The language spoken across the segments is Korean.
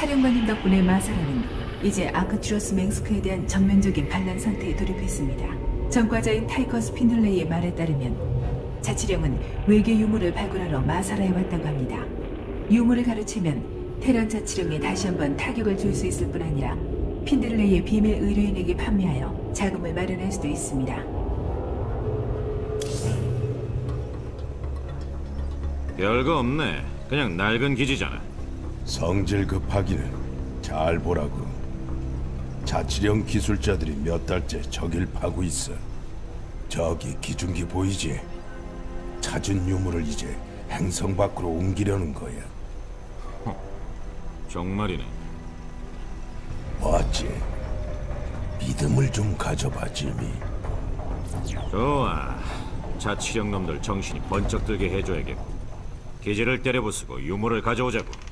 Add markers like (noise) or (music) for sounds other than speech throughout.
사령관님 덕분에 마사라는 이제 아크투러스 맹스크에 대한 전면적인 반란 상태에 돌입했습니다. 전과자인 타이커스 핀들레이의 말에 따르면 자치령은 외계 유물을 발굴하러 마사라에 왔다고 합니다. 유물을 가르치면 테란 자치령에 다시 한번 타격을 줄 수 있을 뿐 아니라 핀들레이의 비밀 의뢰인에게 판매하여 자금을 마련할 수도 있습니다. 별거 없네. 그냥 낡은 기지잖아. 성질 급하기는 잘 보라고. 자치령 기술자들이 몇 달째 저길 파고 있어. 저기 기중기 보이지? 찾은 유물을 이제 행성 밖으로 옮기려는 거야. (laughs) 정말이네. 맞지? 믿음을 좀 가져봐, 지미. 좋아. 자치령 놈들 정신이 번쩍 들게 해줘야겠고. 기지를 때려부수고 유물을 가져오자고.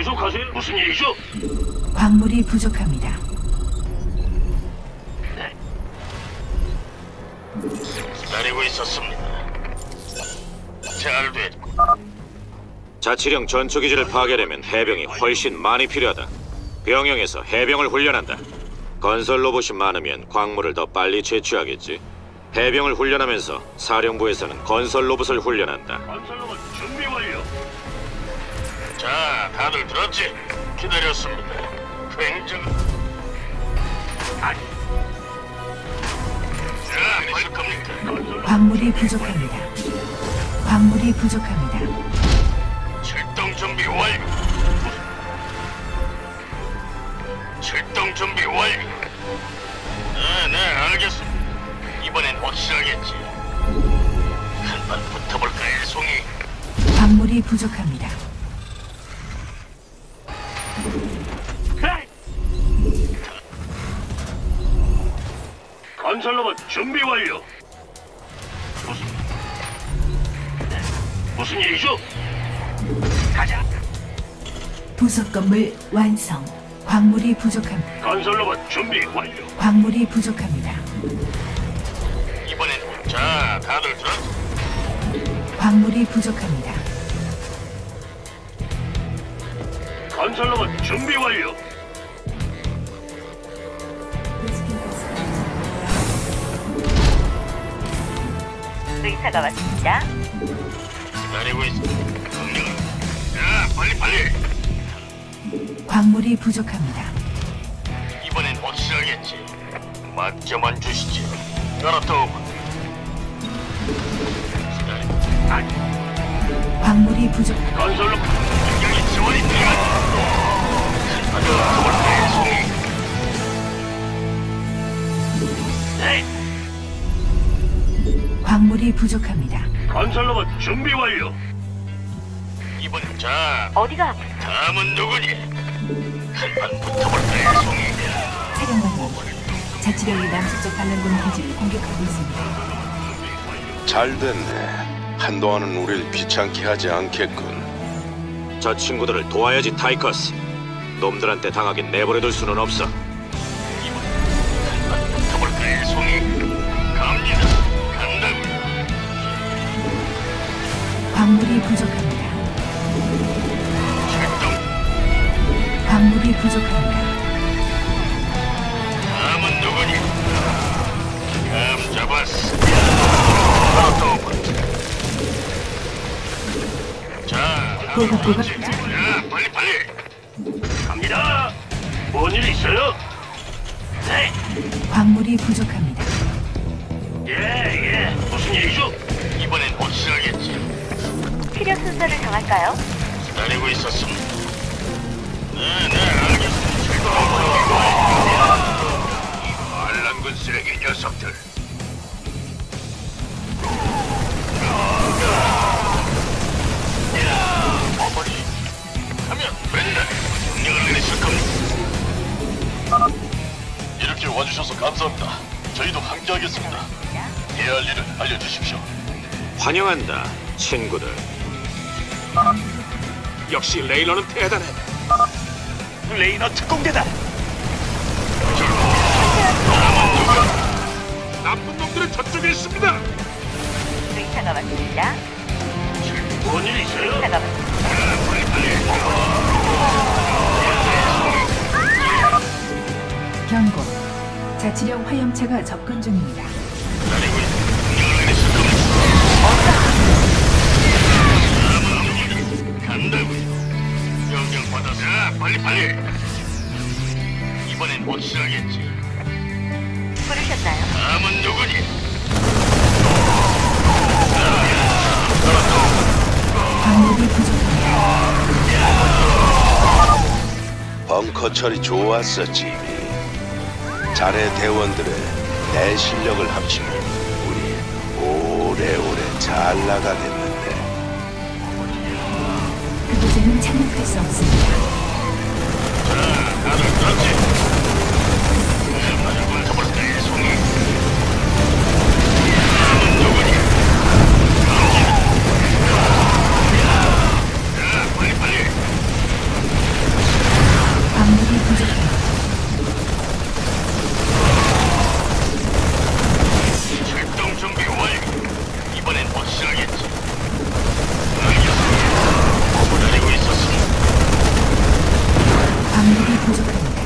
계속하세요. 무슨 일이죠? 광물이 부족합니다. 기다리고 있었습니다. 잘 됐고. 자치령 전초기지를 파괴되면 해병이 훨씬 많이 필요하다. 병영에서 해병을 훈련한다. 건설 로봇이 많으면 광물을 더 빨리 채취하겠지. 해병을 훈련하면서 사령부에서는 건설 로봇을 훈련한다. 건설로만 준비 완료. 자, 다들 들었지? 기다렸습니다. 굉장히. 아. 자, 뭘 겁니까? 광물이 부족합니다. 광물이 부족합니다. 출동 준비 완료. 출동 준비 완료. 네, 네, 알겠습니다. 이번엔 확실하겠지. 한판 붙어볼까요, 송이? 광물이 부족합니다. 건설로봇 준비 완료. 무슨 네, 무슨 일이죠? 가자. 부속 건물 완성. 광물이 부족합니다. 건설로봇 준비 완료. 광물이 부족합니다. 이번엔 자, 다들 들었? 광물이 부족합니다. 건설로봇 준비 완료. 의사가 왔습니다. 기다리고 있어. 명령. 자, 빨리 빨리. 광물이 부족합니다. 이번엔 확실하겠지. 맞점만 주시지. 알았다. 기다리. 아, 광물이 부족. 건설로 여기 지원이 필요하다. 광물이 부족합니다. 건설로봇 준비 완료. 이번 자 어디가 아프- 다음은 누구니? 한판 붙어볼까요, 송이? 사령관님, 자치령이 남서쪽 반란군 기지를 공격하고 있습니다. 잘 됐네. 한동안은 우릴 귀찮게 하지 않겠군. 저 친구들을 도와야지 타이커스. 놈들한테 당하긴 내버려둘 수는 없어. 광물이 부족합니다. 광물이 부족합니다. 다음은 누구니? 감 잡았어. 자, 보급고가 자, 빨리 빨리. 갑니다. 뭔일 있어요? 네. 광물이 부족합니다. 예, 예. 무슨 일이죠? 이번엔 확실하겠지. 필요 순서를 정할까요? 기다리고 있었습니다. 네, 네, 알겠습니다. 출동. 알란군 쓰레기 녀석들. 어머니, 하면 맨날 명령을 내리실 겁니다. 이렇게 와주셔서 감사합니다. 저희도 함께하겠습니다. 해야 할 일을 알려주십시오. 환영한다, 친구들. 역시 레이너는 대단해. 레이너 특공대다. 나쁜 놈들은 저쪽에 있습니다. 의사가 왔습니다. 뭔일 있어요? 의사가 왔습니다. 경고. 자치령 화염차가 접근 중입니다. 이번엔 확실하겠지. 부르셨나요? 다음은 누구니? 부족합니다. 벙커 처리 좋았어, 지미. 자네 대원들의 내 실력을 합치면 우리 오래오래 잘 나가겠는데. 그곳에는 착륙할 수 없습니다. 다. 간다고요.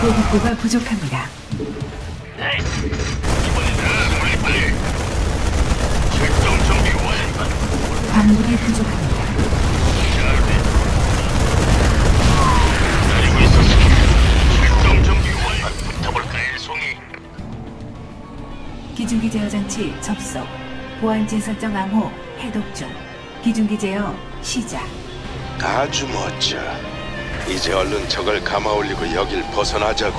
보급고가 부족합니다. 광물이 부족합니다. 기중기 제어 장치 접속. 보안진 설정 암호 해독 중. 기중기 제어 시작. 아주 멋져. 이제 얼른 적을 감아 올리고 여길 벗어나자고.